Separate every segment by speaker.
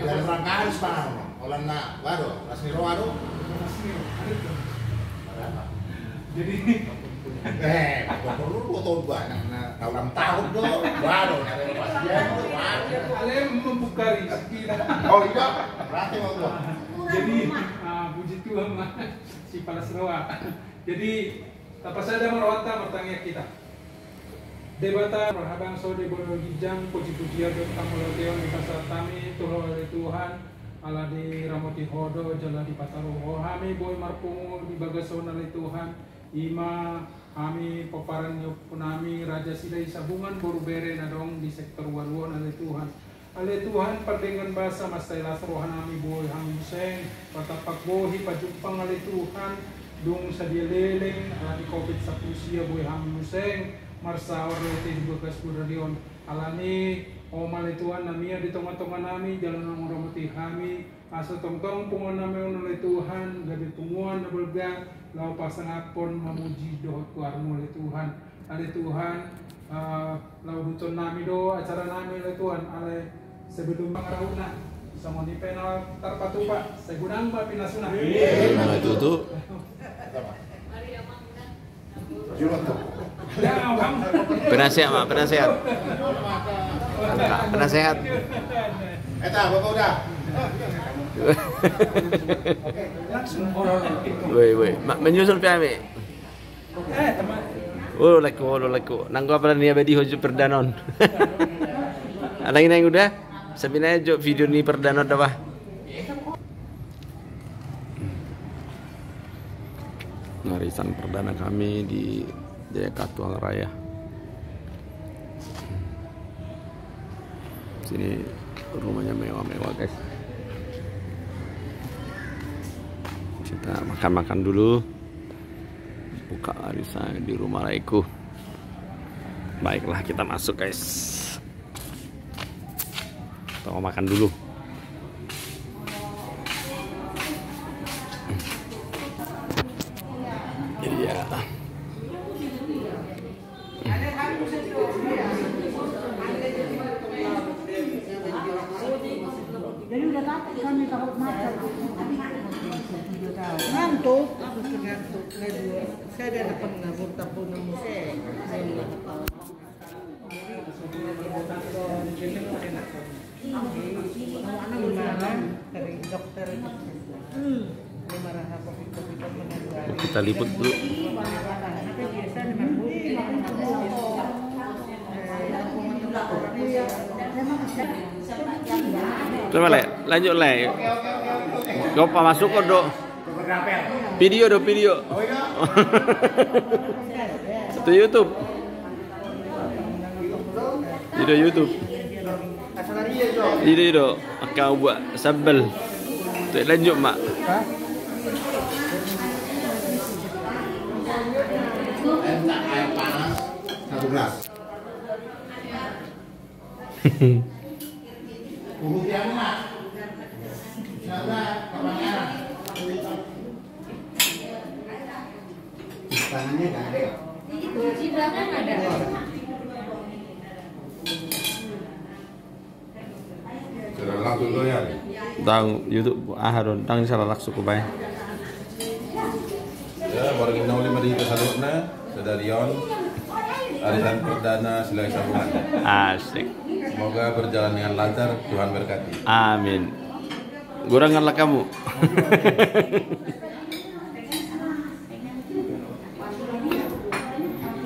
Speaker 1: dalam rangka harus paham. Kalau nak baru, rasmi baru.
Speaker 2: Jadi
Speaker 1: Eh, perlu dua tahun banyak. Nah, enam tahun dong. Baru,
Speaker 2: kalian membuka rezeki
Speaker 1: Oh iya, berarti gua.
Speaker 2: Jadi puji Tuhan si Palasrawa. Jadi apa saja merawat bertanya kita. Debata berhabang so de bodo gijang puji pujian do kamuloteo di pasar tami tulo oleh Tuhan ala di ramoti hodo jala di pataru hami boy marpungu di bagasona oleh Tuhan ima kami paparan yo punami raja sidai sabungan boru bere nadong di sektor waruan oleh Tuhan Ale Tuhan perdengan bahasa mas tailas rohan ami boy hang museng patapak bohi pajumpang ale Tuhan dung sa leleng ala di covid sa pusia boy hang museng marsa orete di bekas budarion alani omal Tuhan namia di tonga-tonga nami jalan ang ramati kami asa tongtong pungon nami oleh Tuhan gabi punguan na belga lau pasang apon mamuji dohot kuarmu oleh Tuhan. Ale Tuhan uh, lau duton nami do acara nami oleh Tuhan. Ale sebelum pangarauna sama di penal tarpatupa segunang ba pinasuna
Speaker 3: Mana itu tuh?
Speaker 1: Jumat tuh.
Speaker 2: ya bang
Speaker 3: Penasehat mak, penasehat. Enggak, penasehat.
Speaker 1: Eh, tak, bapak udah.
Speaker 3: Woi, woi, mak menyusul piame.
Speaker 2: eh teman
Speaker 3: Oh, laku, oh, laku. Nangko apa nih abadi hoju perdanon. Lagi nang udah? Jo video ni perdanon apa? Warisan perdana kami di Jaya Raya. Sini rumahnya mewah-mewah guys. Kita makan-makan dulu buka arisan di rumah Raiku. Baiklah kita masuk guys. Kita mau makan dulu.
Speaker 4: Kedua saya ada tapun saya hmm. Gimana kita
Speaker 3: liput dulu.
Speaker 4: bu.
Speaker 3: Coba le, lanjut le. Apa masuk kok dok? Video dong video. Itu YouTube. Video YouTube. Video dong. Kau buat sambal. Tuh lanjut mak.
Speaker 1: Satu gelas. Tangannya nggak ada. ya?
Speaker 5: Itu di belakang ada.
Speaker 1: Langsung doyan.
Speaker 3: Tang YouTube ah Harun, tang salah laksuk ku bae.
Speaker 6: Ya, baru kita lima di kesalutna, sedarion, arisan perdana silai sabungan.
Speaker 3: Asik.
Speaker 6: Semoga berjalan dengan lancar, Tuhan berkati.
Speaker 3: Amin. Guranganlah kamu.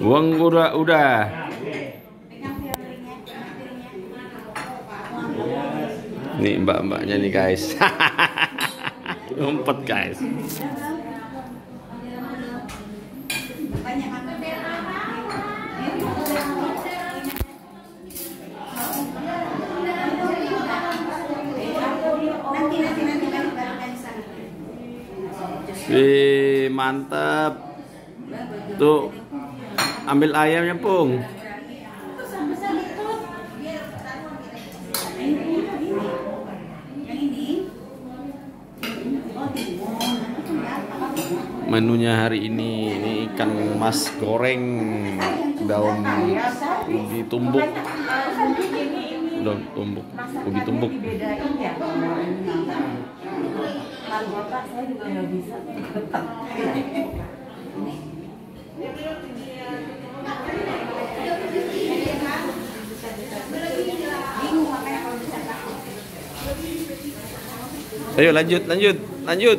Speaker 3: Uang udah udah. Nih mbak-mbaknya nih guys. Ngumpet guys. Wih, mantap. Tuh. Ambil ayamnya, Pung. Menunya hari ini ini ikan mas goreng daun ubi tumbuk. Daun tumbuk, ubi tumbuk.
Speaker 4: Bapak saya juga nggak bisa.
Speaker 3: Ayo lanjut, lanjut, lanjut.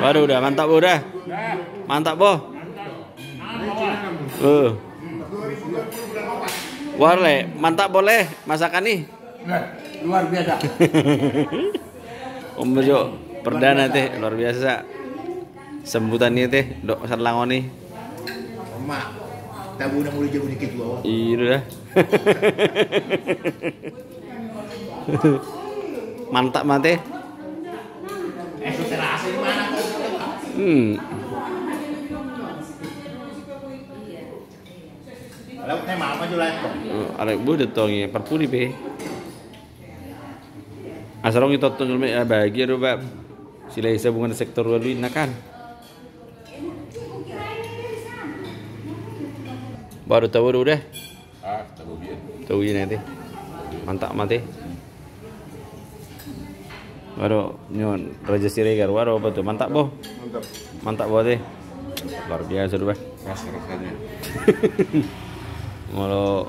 Speaker 3: Waduh udah mantap Bo, udah. Mantap Bo. Uh. Warle, mantap boleh masakan nih.
Speaker 1: luar biasa
Speaker 3: Om Bejo perdana teh luar biasa. Sembutannya teh dok sarlangoni.
Speaker 1: emak tabu udah mulai jauh dikit gua
Speaker 3: Iya dah. Mantap mate.
Speaker 1: eh terasa lalu teh apa aja lah
Speaker 3: Oh, Arek bu detongi perpuri pe. Asarong itu tuh nyelme ya bahagia do bab. Sila isa bunga sektor walu kan. Baru tahu udah.
Speaker 6: Ah, tahu biar.
Speaker 3: Tahu ini nanti. Mantap mate. Baru nyon Raja Siregar baru apa tuh mantap boh.
Speaker 6: Mantap.
Speaker 3: Mantap boh teh. Luar biasa tuh bah.
Speaker 6: Rasa rasanya.
Speaker 3: Kalau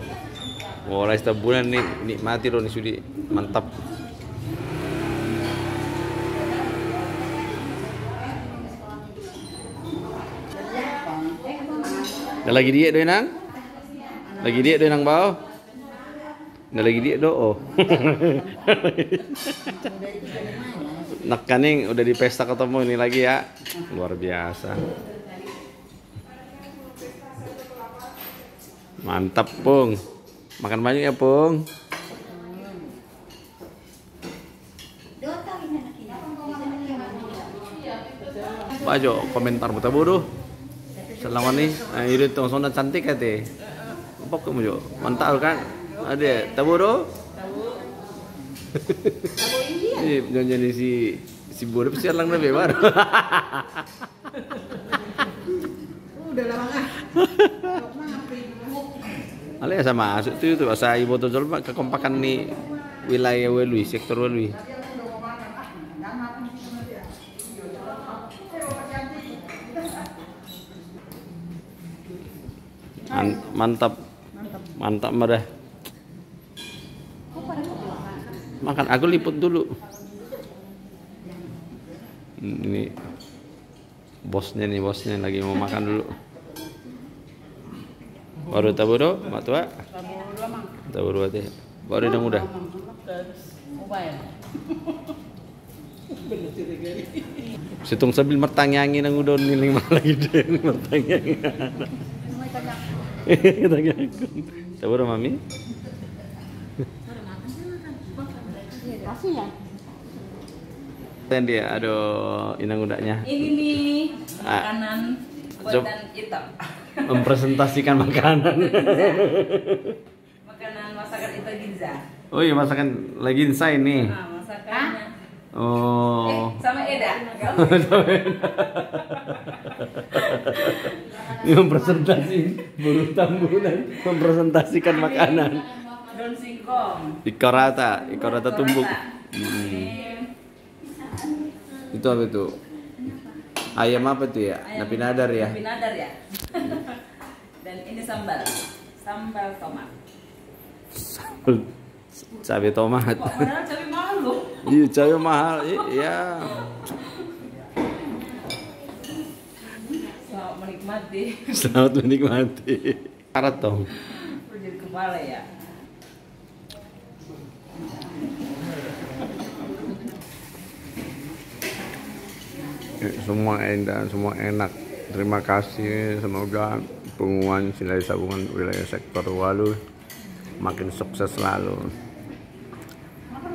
Speaker 3: mulai setiap bulan nih nikmati loh nih sudi mantap. Dah lagi diet doy nang? Lagi diet doy nang bau? Dah lagi diet do oh. Nekaning udah di pesta ketemu ini lagi ya. Luar biasa. Mantap, Pung. Makan banyak ya, Pung.
Speaker 5: Ini ini.
Speaker 3: Bajo komentar buta bodoh. Selama nih, nah, ini tuh sona cantik ya teh. Apa kamu jo? Mantap kan? Ada, tahu bodoh? Iya, jangan jadi si si bodoh pasti lang na bebar.
Speaker 4: Udah lama ah.
Speaker 3: Ale ya sama masuk tuh itu bahasa ibu tuh pak kekompakan nih wilayah Welui, sektor Welui. Man- mantap, mantap mah Makan, aku liput dulu. Ini bosnya nih, bosnya lagi mau makan dulu. Baru tahu do, mak tua. Tahu do teh. Baru dah mudah. Situng sambil mertanyangi nang udon niling. Tanya aku. Tahu do mami?
Speaker 5: Kasih ya.
Speaker 3: Dia, aduh inang udaknya.
Speaker 7: Ini nih
Speaker 3: Ah.
Speaker 7: makanan. Buatan hitam.
Speaker 3: Mempresentasikan makanan.
Speaker 7: makanan masakan Ita Ginza.
Speaker 3: Oh iya masakan lagi insai nih.
Speaker 7: Nah, masakannya.
Speaker 3: Oh.
Speaker 7: Eh, sama Eda.
Speaker 3: Ini mempresentasi bulu tambunan, mempresentasikan makanan.
Speaker 7: Daun singkong.
Speaker 3: Ikorata, ikorata tumbuk. Hmm.
Speaker 7: Ini
Speaker 3: Itu apa itu? Ayam apa tuh ya?
Speaker 7: ayam
Speaker 3: Napi nadar ya?
Speaker 7: Binadar ya. Dan ini sambal. Sambal tomat.
Speaker 3: Cabai tomat.
Speaker 7: Kok padahal cabai mahal loh.
Speaker 3: Iya, cabai mahal. Iya.
Speaker 7: Selamat menikmati.
Speaker 3: Selamat menikmati. Karat dong.
Speaker 7: Jadi kepala ya.
Speaker 3: Semua enak, semua enak. Terima kasih. Semoga pengumuman silai sabungan wilayah sektor Walu makin sukses selalu.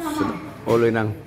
Speaker 3: Sudah. Oh, Nang.